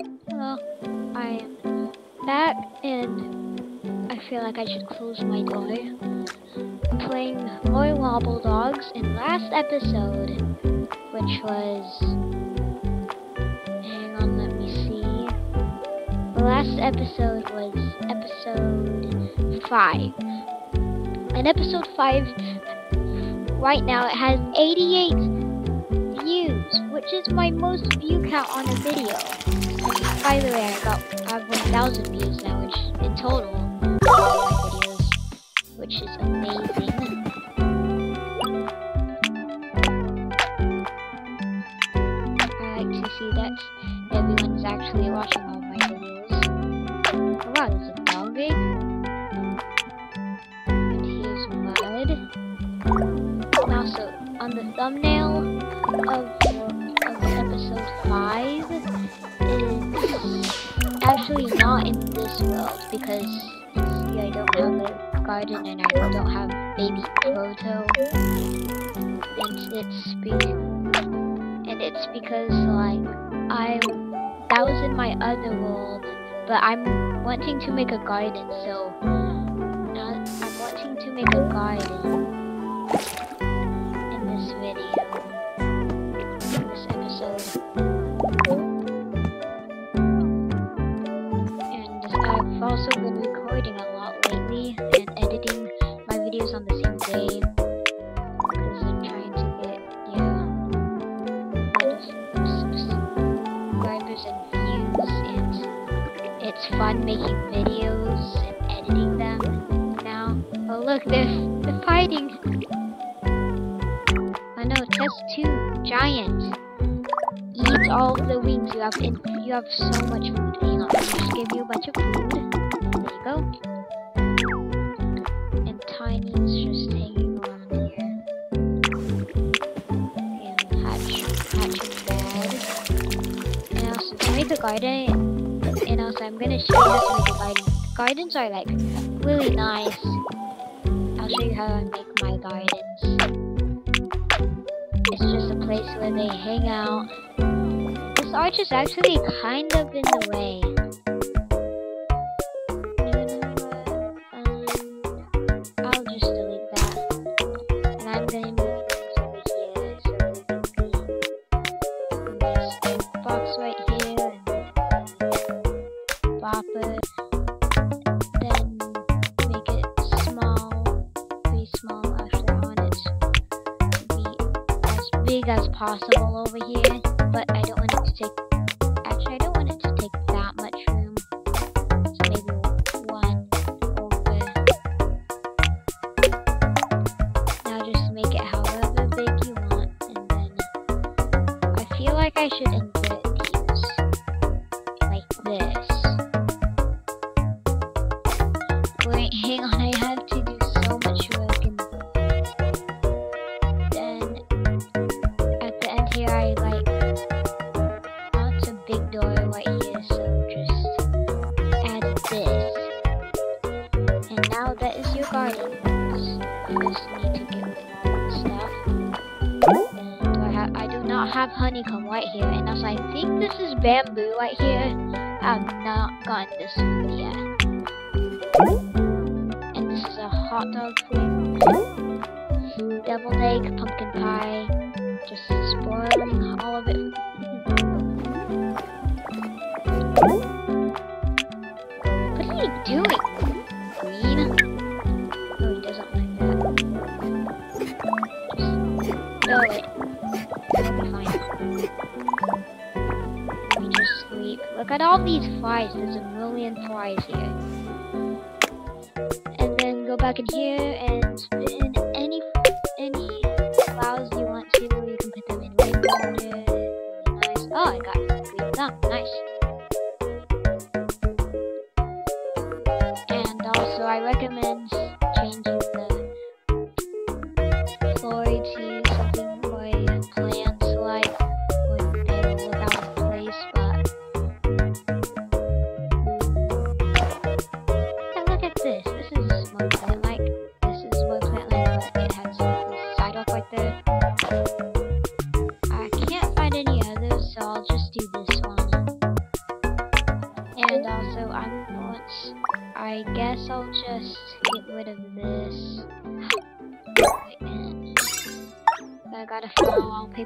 Well, I am back and I feel like I should close my door. Playing more Wobble Dogs in last episode, which was. Hang on, let me see. The last episode was episode 5. And episode 5, right now, it has 88 views, which is my most view count on a video. By the way, I got I have 1,000 views now, which in total videos, which is amazing. Actually not in this world because I don't have a garden and I don't have baby Proto. And it's be and it's because like I that was in my other world, but I'm wanting to make a garden, so uh, I'm wanting to make a garden I know, test two, giant. Eat all the wings. You have in, you have so much food. Hang on, I'll just give you a bunch of food. There you go. And Tiny's just hanging around here. And hatch, Hatch hatching bad. And also to make a garden, and also I'm gonna show you how to make a garden. Gardens are like really nice. I'll show you how I make my gardens. Place where they hang out. This arch is actually kind of in the way. As possible over here, but I don't want it to take. Actually, I don't want it to take that much room. So maybe one over. Now just make it however big you want, and then I feel like I should hot dog food deviled egg pumpkin pie just spoiling all of it. What are you doing? Green? No, he doesn't like that. Just throw it. It'll be fine. Let me just sleep. Look at all these flies. There's a million flies here. Back in here and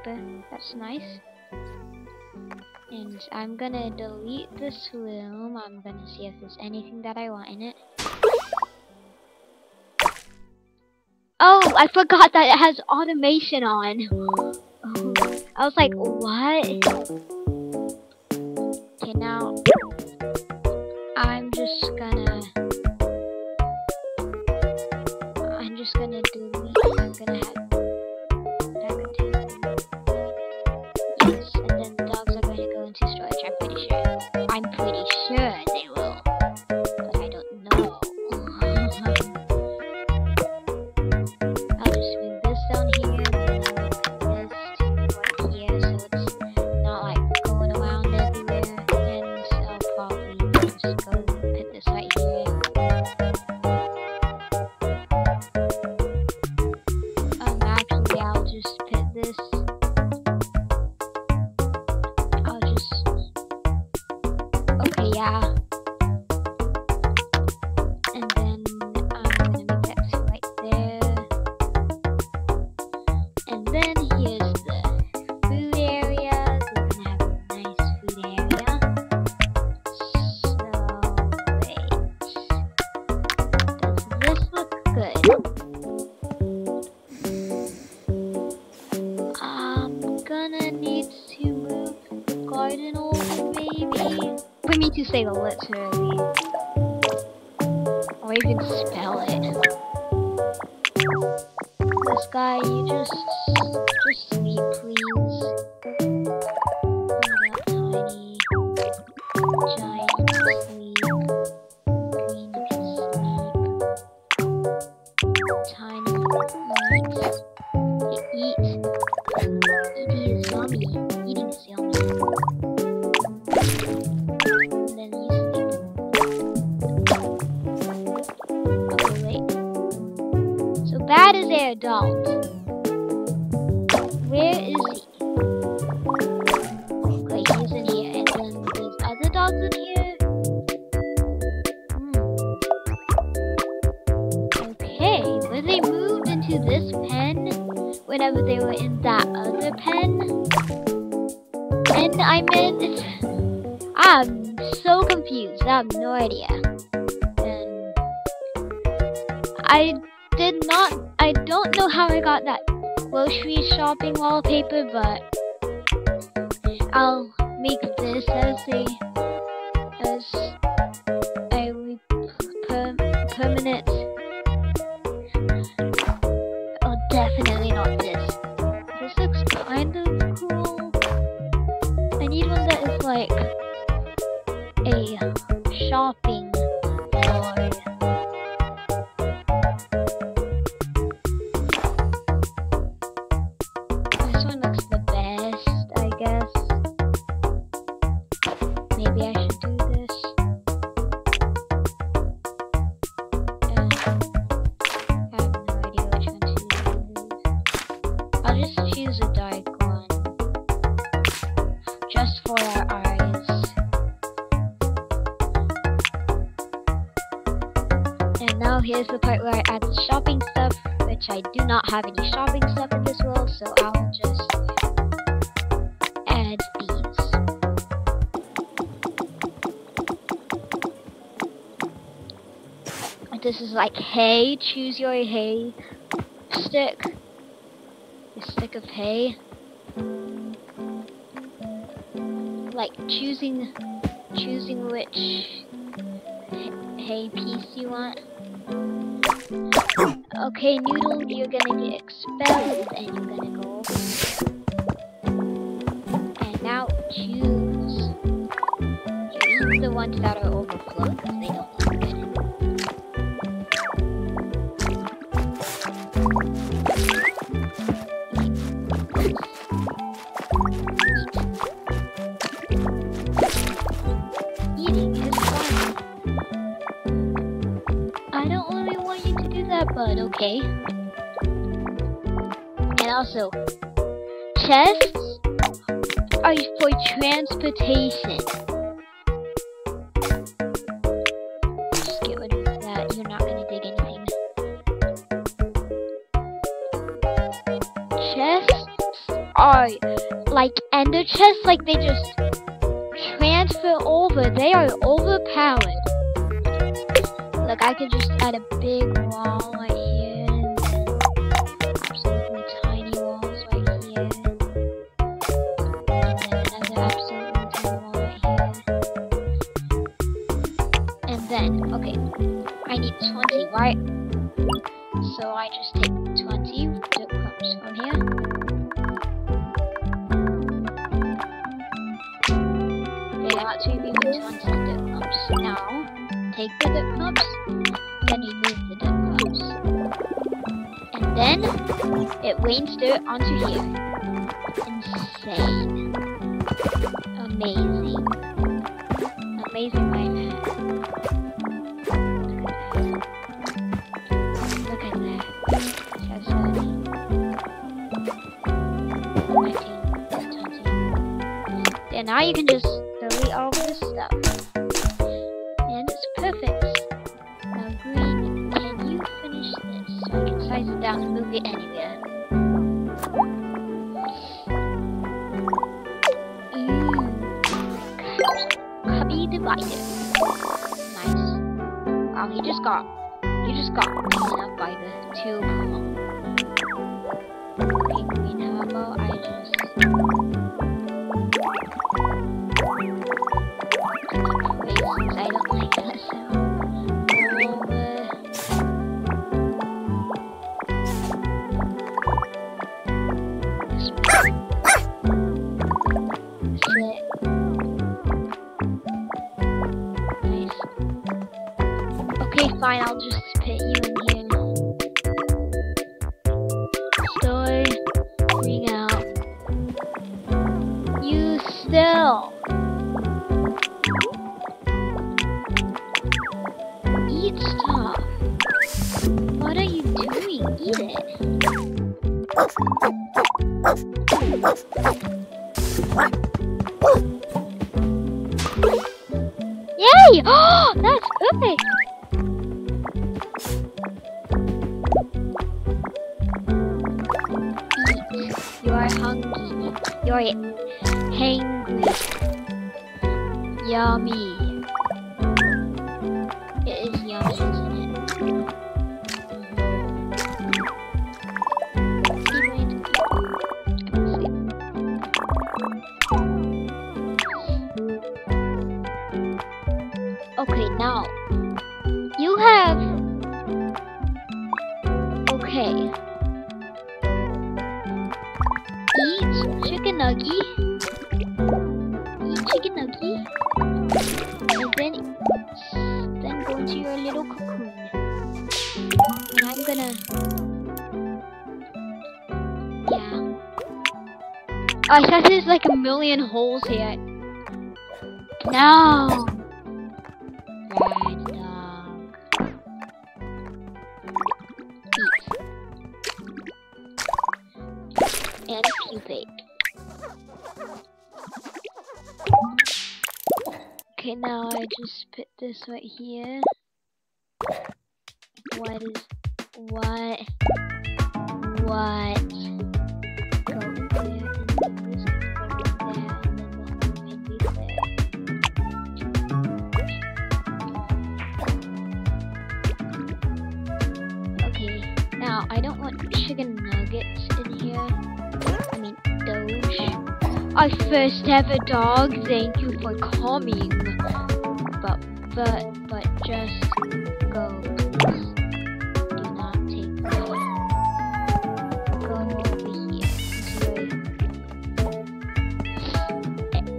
wallpaper. That's nice. And I'm gonna delete this room. I'm gonna see if there's anything that I want in it. Oh, I forgot that it has automation on. I was like, what? Okay, now I'm just gonna to say the literally. Or even spell it. This guy, you just, that other pen? And I meant, I'm so confused. I have no idea. And I did not, I don't know how I got that grocery shopping wallpaper, but I'll make this as a, as a per, permanent, here's the part where I add the shopping stuff, which I do not have any shopping stuff in this world, so I'll just add these. This is like hay, choose your hay stick. A stick of hay. Like choosing choosing which hay piece you want. Okay, Noodle, you're gonna get expelled and you're gonna go. okay? And also, chests are for transportation. Get rid of that, you're not gonna dig anything. Chests are like ender chests, like they just transfer over. They are overpowered. Look, I could just add a big wall then, okay, I need 20, right? So I just take 20 that comes from here. Are to be with 20 that comes. Now, take the dirt clumps, then you move the dirt clumps. And then, it rains dirt onto here. Insane. Amazing. Amazing life hack. 20. Yeah, now you can just delete all this stuff. And it's perfect. Now, Green, can you finish this so I can size it down and move it anywhere? Ooh. Cubby divider. Nice. Wow, he just got you just got up by the two. Okay, Green, how about I just Yay! Oh, that's perfect. You are hungry. You are hangry. Yummy. I thought there's like a million holes here. No. Red dog. Eat. And pupate. Okay, now I just put this right here. What is what? What? Nuggets in here. I mean, Doge. Our first ever dog, thank you for coming. But, but, but just go. Do not take. Go over here.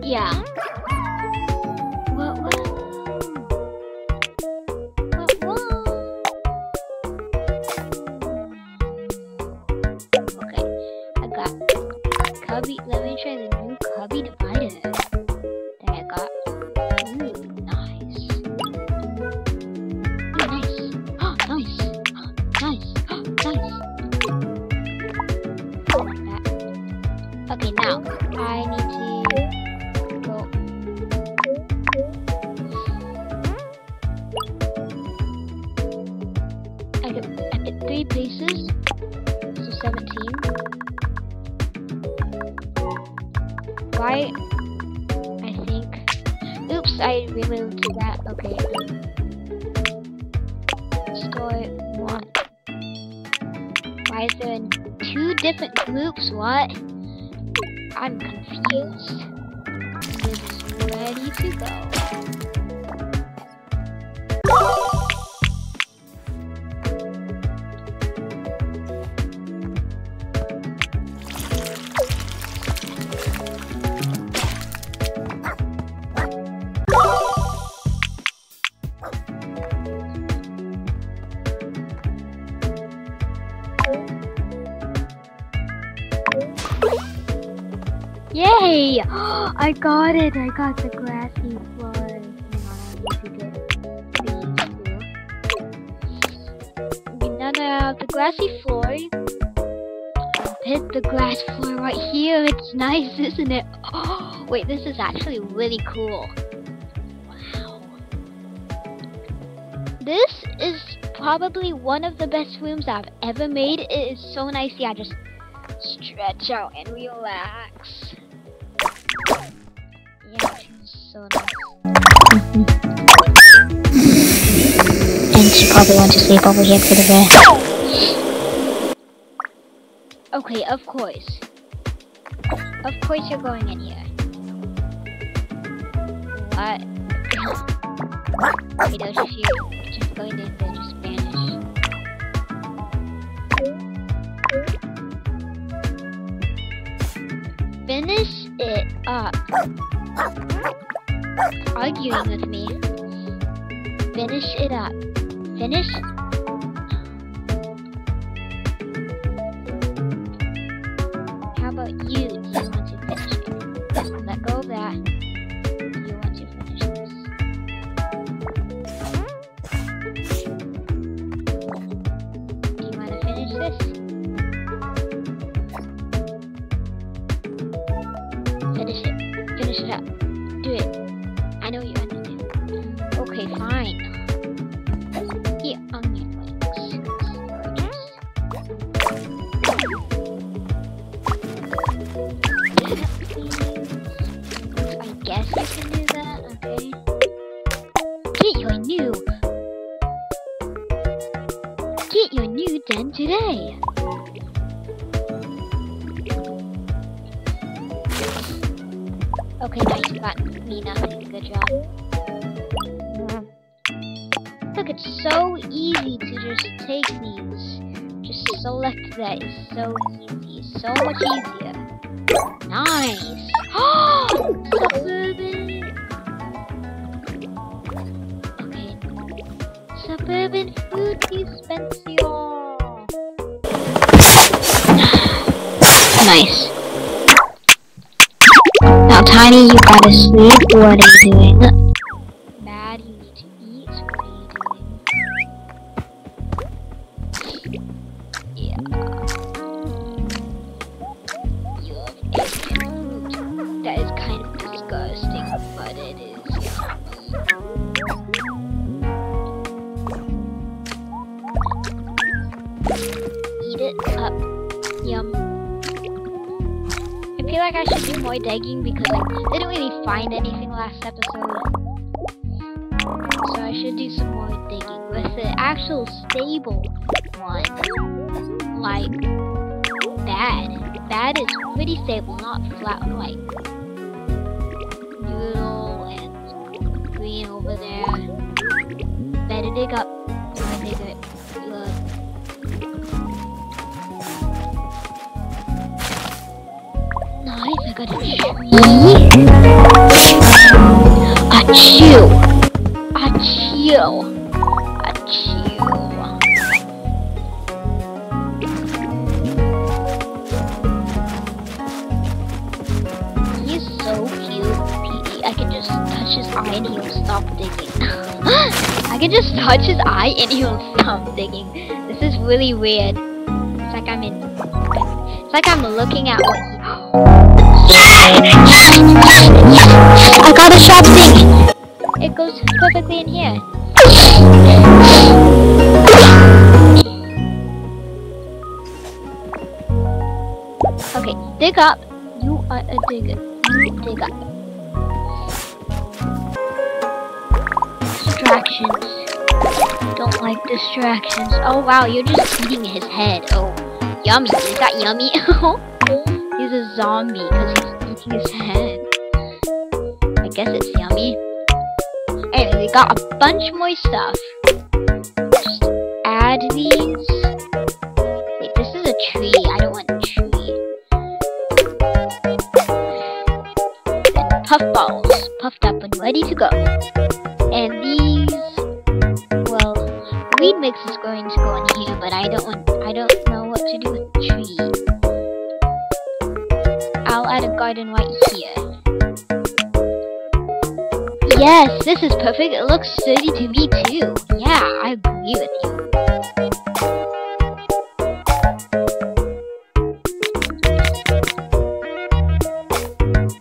Yeah. Why is there two different groups? What? I'm confused. It's ready to go. I got it! I got the grassy floor. Have the grassy floor, hit the grass floor right here. It's nice, isn't it? Oh, wait, this is actually really cool. Wow. This is probably one of the best rooms I've ever made. It is so nice. Yeah, just stretch out and relax. And she probably want to sleep over here for the rest. Okay, of course. Of course you're going in here. What? Okay. Just going in there, just vanish. Finish it up. Arguing with me. Finish it up. Finish. Gotta sleep. What are you doing? Stable, not flat like noodle and green over there. Better dig up. Nice. A chew. A chew. And he'll stop digging. I can just touch his eye and he'll stop digging. This is really weird. It's like I'm in. It's like I'm looking at what he. I got a sharp thing. It goes perfectly in here. Okay, dig up. You are a digger. dig up. Distractions. Don't like distractions. Oh wow, you're just eating his head. Oh, yummy. Is that yummy? he's a zombie because he's eating his head. I guess it's yummy. Anyway, we got a bunch more stuff. Just add these. Wait, this is a tree. I don't want a tree. Then puffballs, puffed up and ready to go. This is perfect. It looks sturdy to me too. Yeah, I agree with you.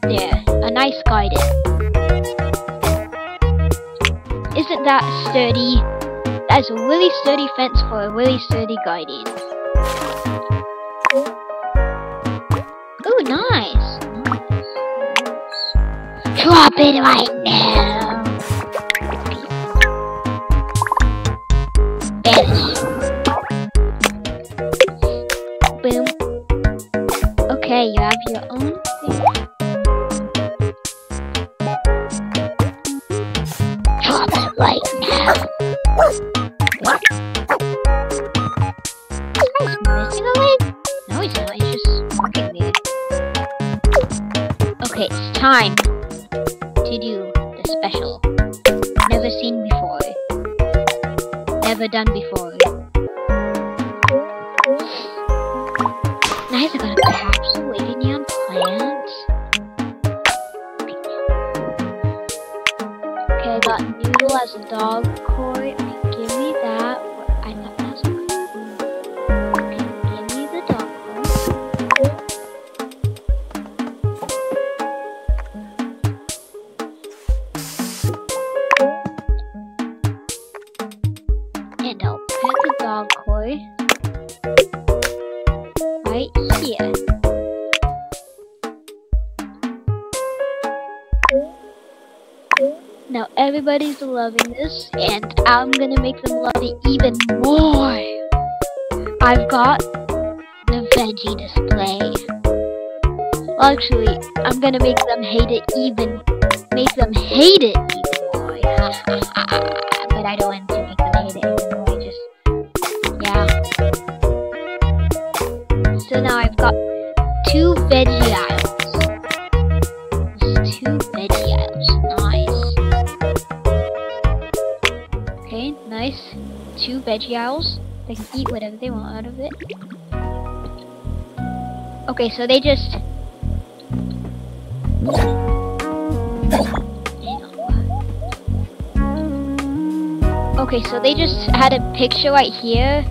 There, a nice garden. Isn't that sturdy? That's a really sturdy fence for a really sturdy garden. Ooh, nice. Drop it right Never done before. Everybody's loving this, and I'm gonna make them love it even more. I've got the veggie display. Well, actually, I'm gonna make them hate it even, make them hate it even more. veggie aisles. They can eat whatever they want out of it. Okay, so they just. Okay, so they just had a picture right here.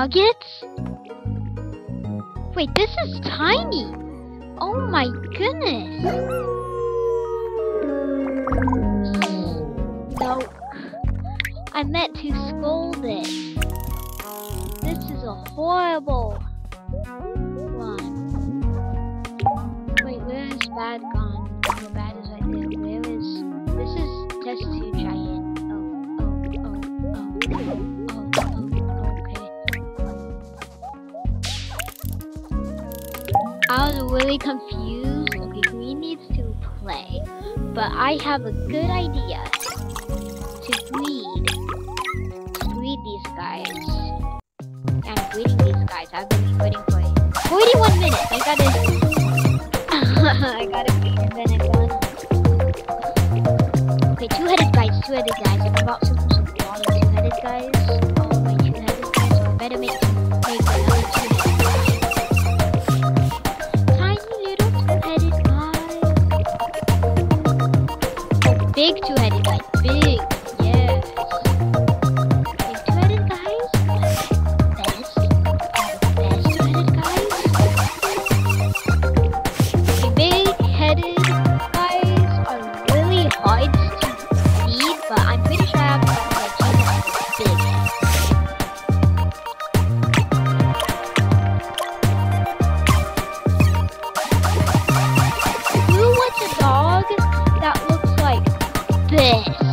Nuggets? Wait, this is tiny. Oh my goodness. I have a good idea. To breed. Breed these guys. I'm breeding these guys. I've been waiting for 41 minutes. I. I feed and then I'm done. Okay, two-headed guys, two-headed guys. I'm about to some water. Two-headed guys. This?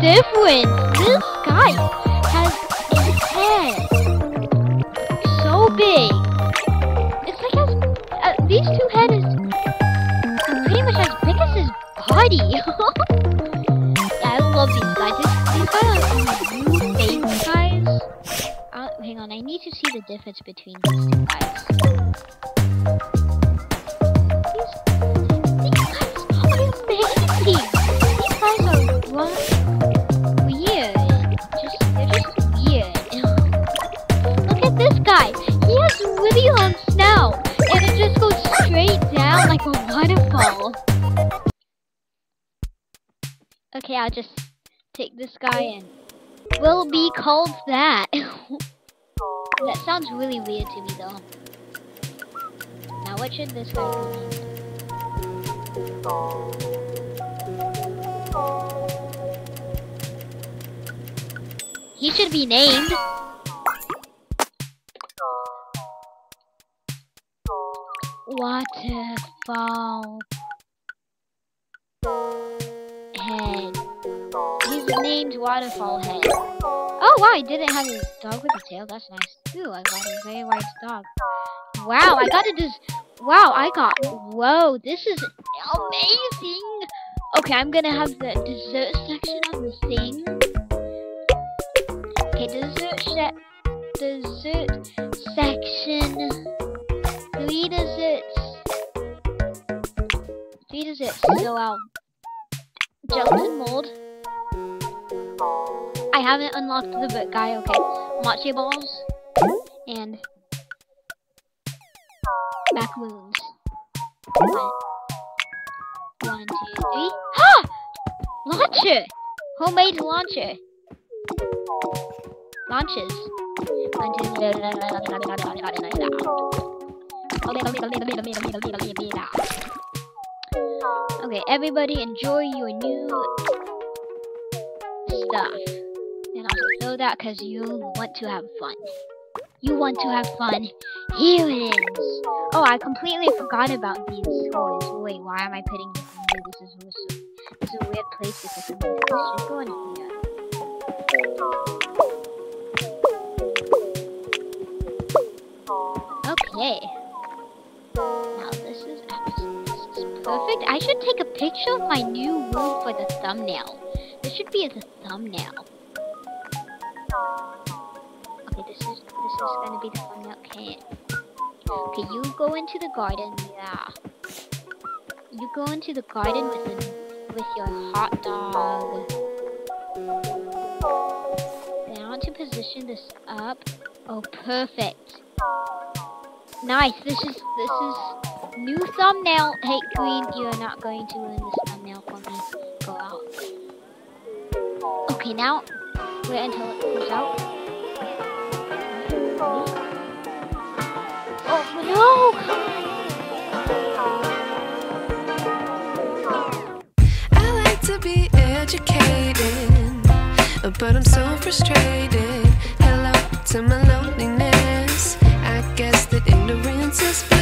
Difference. This guy has his head so big. It's like as uh, these two heads are pretty much as big as his body. I love these guys. These, guys are my new favorite guys. Uh, hang on, I need to see the difference between these two guys. This guy in will be called that. that sounds really weird to me though. Now what should this guy be? He should be named. Waterfall head. Named Waterfall Head. Oh wow, I didn't have a dog with a tail. That's nice. Ooh, I got a very wise dog. Wow, I got a des- Wow, I got. Whoa, this is amazing. Okay, I'm gonna have the dessert section on the thing. Okay, dessert se- dessert section. Three desserts. Three desserts. So I'll gelatin mold. I haven't unlocked the book guy, okay. Mochi balls. And macaroons. One, one, two, three. Ha! Launcher! Homemade launcher. Launches. Okay, everybody enjoy your new stuff. And also throw that because you want to have fun. You want to have fun. Here it is. Oh, I completely forgot about these toys. Wait, why am I putting this in here? This is, so, this is a weird place to put them. Should go in here. Okay. Now this is absolutely this is perfect. I should take a picture of my new room for the thumbnail. This should be the thumbnail. Okay, this is this is gonna be the thumbnail. Okay. Okay, you go into the garden. Yeah. You go into the garden with an, with your hot dog. Then I want to position this up. Oh, perfect. Nice. This is this is new thumbnail. Hey, Queen, you are not going to win this Okay, now wait until it comes out. Oh no! be educated, but I'm so frustrated. Hello to my loneliness. I guess that ignorance is.